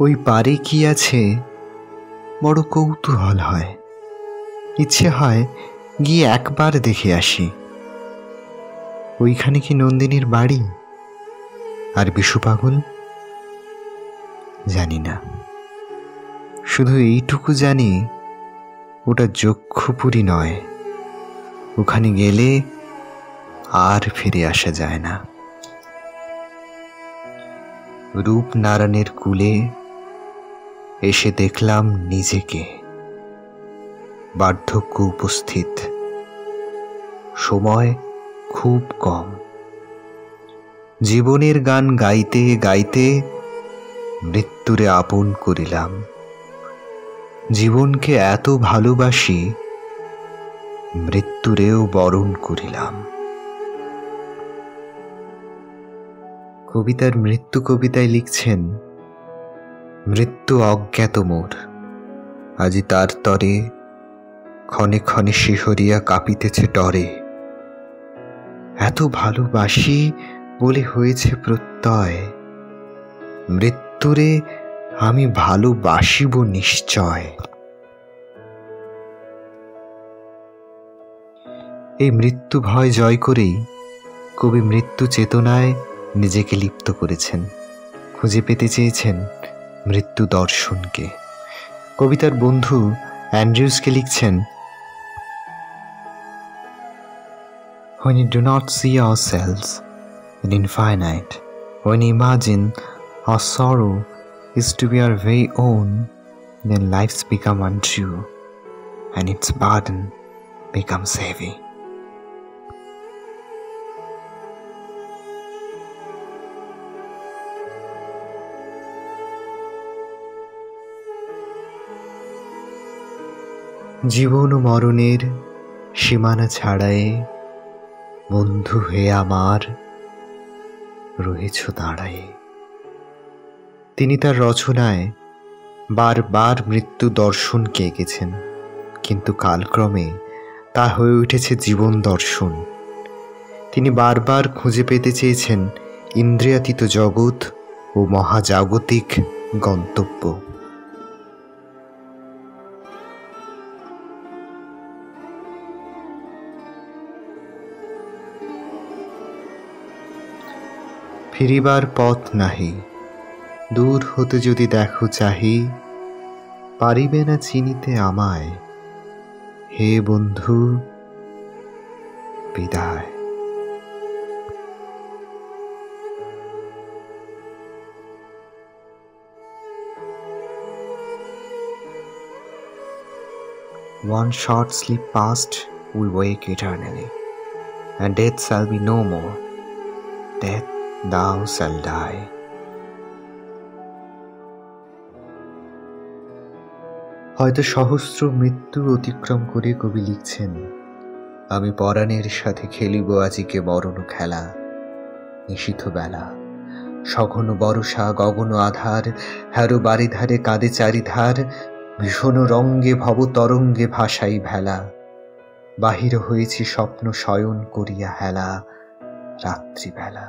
ওই পারে কি আছে? বড় কৌতূহল হয়। ইচ্ছে হয় গিয়ে একবার দেখে আসি। ওইখানে কি নন্দিনীর বাড়ি? আর বিশু পাগল? জানি না। শুধু এইটুকু জানি, ওটা যক্ষপুরী নয়। ওখানে গেলে আর ফিরে আসা যায় না। রূপনারায়ণের কুলে এসে দেখলাম নিজেকে। বার্ধক্য উপস্থিত। সময় খুব কম। জীবনের গান গাইতে গাইতে মৃত্যুরে আপন করিলাম। জীবনকে এত ভালোবাসি, মৃত্যুরেও বরণ করিলাম। কবিতার মৃত্যু কবিতায় লিখছেন মৃত্যু অজ্ঞাত মোর। আজি তার তরে ক্ষণে ক্ষণে শিহরিয়া কাঁপিতেছে ডরে এত ভালোবাসি বলে হয়েছে প্রত্যয়। মৃত্যুরে আমি ভালোবাসিব নিশ্চয়। এই মৃত্যু ভয় জয় করেই কবি মৃত্যু চেতনায় নিজেকে লিপ্ত করেছেন। খুঁজে পেতে চেয়েছেন মৃত্যু দর্শনকে কবিতার বন্ধু অ্যান্ড্রিউসকে লিখছেন When you do not see ourselves in infinite, when you imagine our sorrow is to be our very own, then lives become untrue and its burden becomes heavy. জীবন মরণের সীমানা ছাড়ায়ে বন্ধু হে আমার রয়েছ দাঁড়ায়ে তিনি তার রচনায় বারবার মৃত্যু দর্শনকে এঁকেছেন কিন্তু কালক্রমে তা হয়ে উঠেছে জীবন দর্শন। তিনি বারবার খুঁজে পেতে চেয়েছেন ইন্দ্রিয়াতীত জগৎ ও মহাজাগতিক গন্তব্য। ফিরিবার পথ নাহি দূর হতে যদি দেখো চাহি পারিবে না চিনিতে আমায় হে বন্ধু বিদায় One short sleep past, we wake eternally, and death shall be no more. Death, thou shalt die. হয়তো সহস্র মৃত্যু অতিক্রম করে কবি লিখছেন, আমি পরাণের সাথে খেলিব আজিকে মরণ খেলা, নিশিথ বেলা। সঘন বরষা, গগন আধার, হ্যারো বারিধারে কাঁদে চারিধার, ভীষণ রঙ্গে ভব তরঙ্গে ভাসাই ভেলা। বাহির হয়েছি স্বপ্ন শয়ন করিয়া হেলা, রাত্রিবেলা।